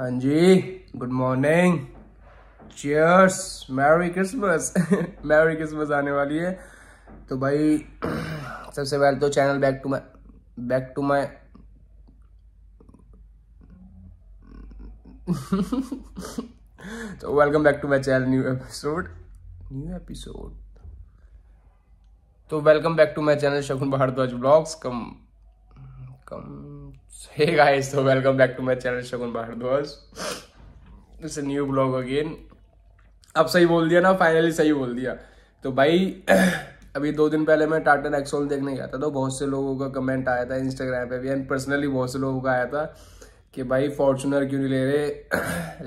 हाँ जी good morning cheers merry Christmas merry Christmas आने वाली है। तो भाई, सबसे पहले तो channel back to my back to my तो welcome back to my channel new episode new episode तो welcome back to my channel Shakun Bhardwaj vlogs come come hey guys तो welcome back to my channel Shakun Bhardwaj it's a new vlog again अब सही बोल दिया ना finally सही बोल दिया। तो भाई, अभी दो दिन पहले मैं टाटा नेक्सोन देखने गया था तो बहुत से लोगों का कमेंट आया था इंस्टाग्राम पे भी एंड पर्सनली बहुत से लोगों का आया था कि भाई फॉर्चुनर क्यों नहीं ले रहे?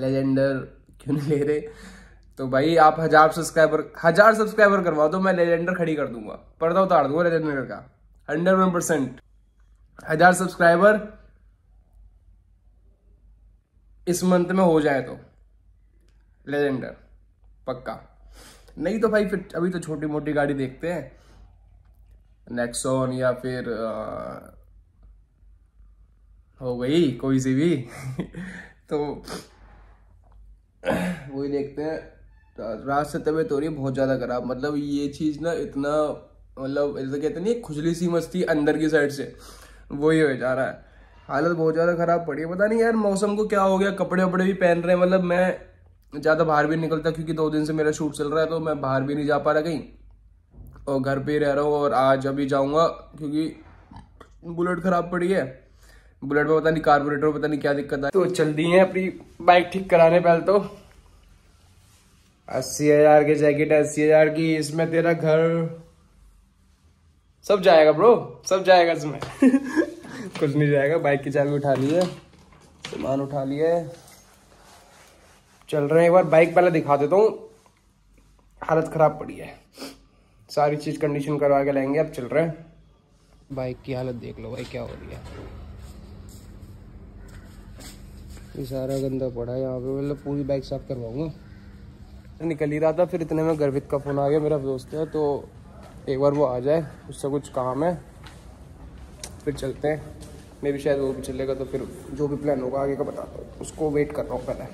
लेजेंडर क्यों नहीं ले रहे? तो भाई, आप हज़ार सब्सक्राइबर हज़ार सब्सक्राइबर करवा दो मैं लेजेंडर खड़ी कर दूँगा। पर्दा उतार दूँगा लेजेंडर का। हंड्रेड वन परसेंट हज़ार सब्सक्राइबर इस मंथ में हो जाए तो। लेजेंडर पक्का। नहीं तो भाई फिर अभी तो छोटी मोटी गाड़ी देखते हैं। नेक्सॉन या फिर आ, हो गई कोई सी भी। तो वही देखते हैं। रात से तबीयत हो रही है बहुत ज़्यादा खराब। मतलब ये चीज़ ना इतना मतलब ऐसा कहते नहीं खुजली सी मस्ती अंदर की साइड से। वही हो जा रहा है। हालत बहुत ज़्यादा खराब पड़ी है। पता नहीं यार, मौसम को क्या हो गया, कपड़े वपड़े भी पहन रहे हैं। मतलब मैं ज़्यादा बाहर भी निकलता क्योंकि दो दिन से मेरा शूट चल रहा है तो मैं बाहर भी नहीं जा पा रहा कहीं। और घर पे रह रहा हूँ और आज अभी जाऊँगा क्योंकि बुलेट खराब पड़ी है। बुलेट में पता नहीं, कार्बोरेटर पता नहीं क्या दिक्कत है तो चल दी है अपनी बाइक ठीक कराने पहले तो। अस्सी हज़ार की जैकेट अस्सी हज़ार की, इसमें तेरा घर सब जाएगा ब्रो सब जाएगा इसमें. कुछ नहीं जाएगा. बाइक की चाबी उठा ली है. सामान उठा लिया है. चल रहे हैं एक बार. बाइक पहले दिखा देता हूँ. हालत खराब पड़ी है. सारी चीज़ कंडीशन करवा के लाएँगे. अब चल रहे हैं. बाइक की हालत देख लो भाई, क्या हो रही है. ये सारा गंदा पड़ा है यहाँ पे. मतलब पूरी बाइक साफ़ करवाऊँगा. निकल ही रहा था, फिर इतने में गर्भित का फ़ोन आ गया. मेरा दोस्त है तो एक बार वो आ जाए, उससे कुछ काम है, फिर चलते हैं। मे भी शायद वो भी चलेगा तो फिर जो भी प्लान होगा आगे का बताता हूँ। उसको वेट कर रहा हूँ पहले।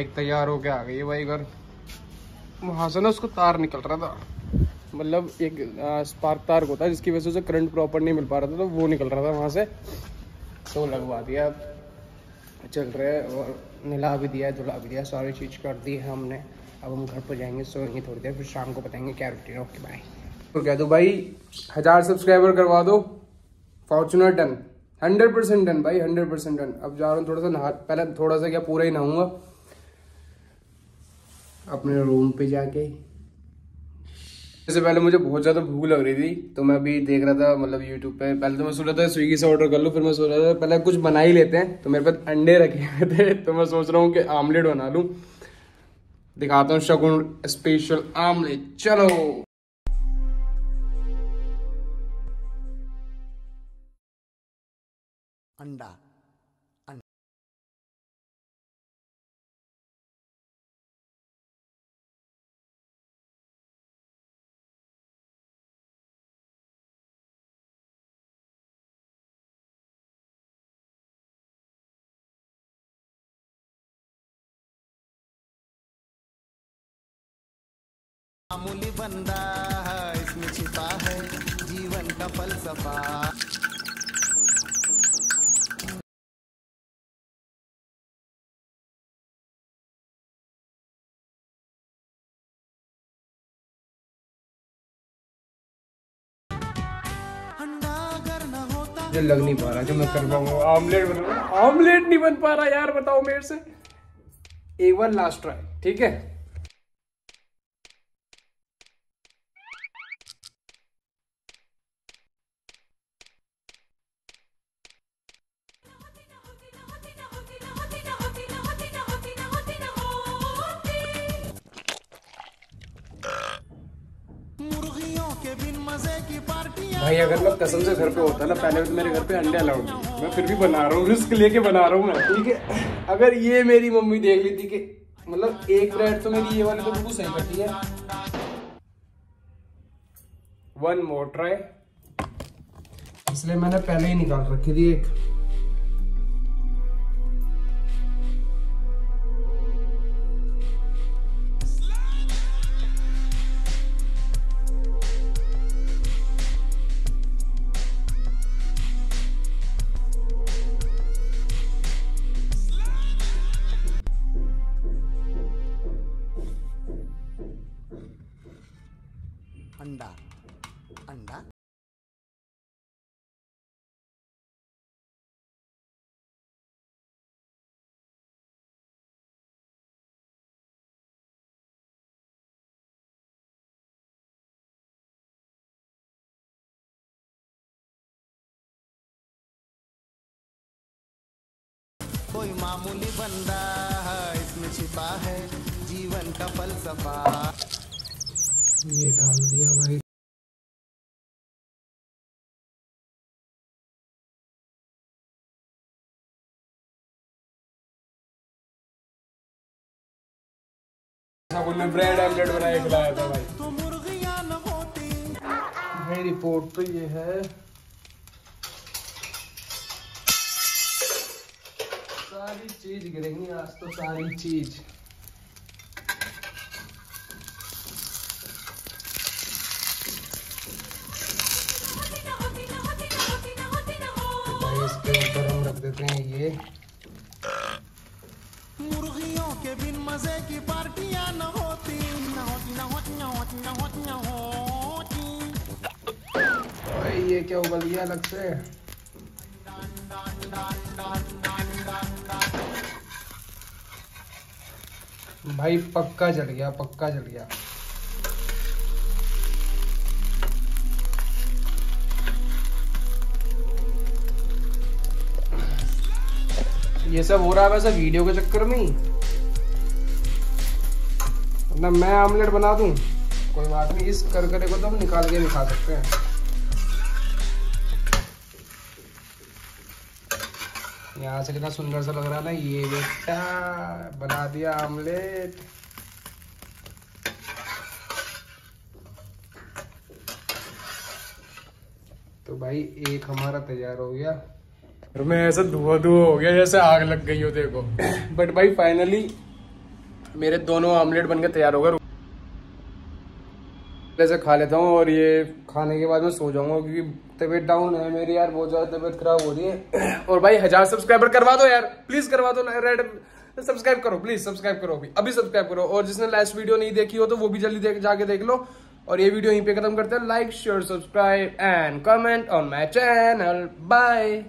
एक तैयार होके आ गई है भाई घर। वहाँ से ना उसको तार निकल रहा था। मतलब एक स्पार्क तार होता है जिसकी वजह से करंट प्रॉपर नहीं मिल पा रहा था तो वो निकल रहा था वहाँ से। तो लगवा दिया। चल रहे और निला भी दिया, धुला भी दिया, सारी चीज़ कर दी है हमने। अब हम घर पर जाएँगे सोएँगे थोड़ी देर, फिर शाम को बताएँगे क्या रूटीन ओके बाय तो कह दो भाई, हज़ार सब्सक्राइबर करवा दो। Fortuner done hundred percent done भाई हंड्रेड परसेंट डन अब जा रहा हूँ थोड़ा सा नहा, पहले थोड़ा सा क्या, पूरा ही नहाऊँगा। अपने रूम पे जाके। इससे पहले मुझे बहुत ज़्यादा भूख लग रही थी तो मैं अभी देख रहा था मतलब यूट्यूब पे। पहले तो मैं सोच रहा था स्विगी से ऑर्डर कर लूँ फिर मैं सोच रहा था पहले कुछ बना ही लेते हैं। तो मेरे पास अंडे रखे हुए थे तो मैं सोच रहा हूँ कि आमलेट बना लूँ। दिखाता हूँ शकुन स्पेशल आमलेट चलो। अंडा। बंदा इसमें छिपा है जीवन का फलसफा। जो लग नहीं पा रहा जो मैं कर पाऊँगा ऑमलेट बना ऑमलेट नहीं बन पा रहा यार, बताओ मेरे से। एक बार लास्ट ट्राई ठीक है? भाई, अगर मैं कसम से घर पे होता ना, पहले तो मेरे घर पे अंडे अलाउड मैं फिर भी बना रहा हूँ रिस्क लेके बना रहा हूँ मैं। ठीक है? अगर ये मेरी मम्मी देख ली थी कि मतलब एक ब्रेड तो मेरी ये वाली तो बिल्कुल सही कटी है। वन मोर ट्राई इसलिए मैंने पहले ही निकाल रखी थी एक। अंडा। अंडा। कोई मामूली बंदा इसमें छिपा है जीवन का फलसफा। ब्रेड ऑमलेट बना खिलाया था भाई। तो मुर्गियाँ न होती भाई रिपोर्ट तो ये है। सारी चीज़ गिरेंगी आज तो सारी चीज़। इसके ऊपर हम रख देते हैं ये। के बिन मज़े की पार्टियाँ न होती न होती न होती न होती न होती न होती। भाई, ये क्या उबल गया अलग से? भाई, पक्का जल गया, पक्का जल गया। ये सब हो रहा है वैसे वीडियो के चक्कर में मतलब मैं आमलेट बना दूँ? कोई बात नहीं इस करकरे को तो हम निकाल के भी खा सकते हैं। यहाँ से कितना सुंदर सा लग रहा है ना ये बेटा बना दिया आमलेट तो भाई एक हमारा तैयार हो गया। और मैं ऐसा धुआँ धुआँ हो गया जैसे आग लग गई हो देखो। बट भाई फाइनली मेरे दोनों ऑमलेट बनकर तैयार हो गए। ऐसे खा लेता हूँ और ये खाने के बाद मैं सो जाऊँगा क्योंकि तबीयत डाउन है मेरी यार, बहुत ज़्यादा तबीयत खराब हो रही है। और भाई हज़ार सब्सक्राइबर करवा दो यार प्लीज़ करवा दो रेड सब्सक्राइब करो प्लीज़ सब्सक्राइब करो अभी अभी सब्सक्राइब करो। और जिसने लास्ट वीडियो नहीं देखी हो तो वो भी जल्दी देख, जाके देख लो। और ये वीडियो यहीं पे खत्म करते हैं। Like share subscribe and comment on my channel bye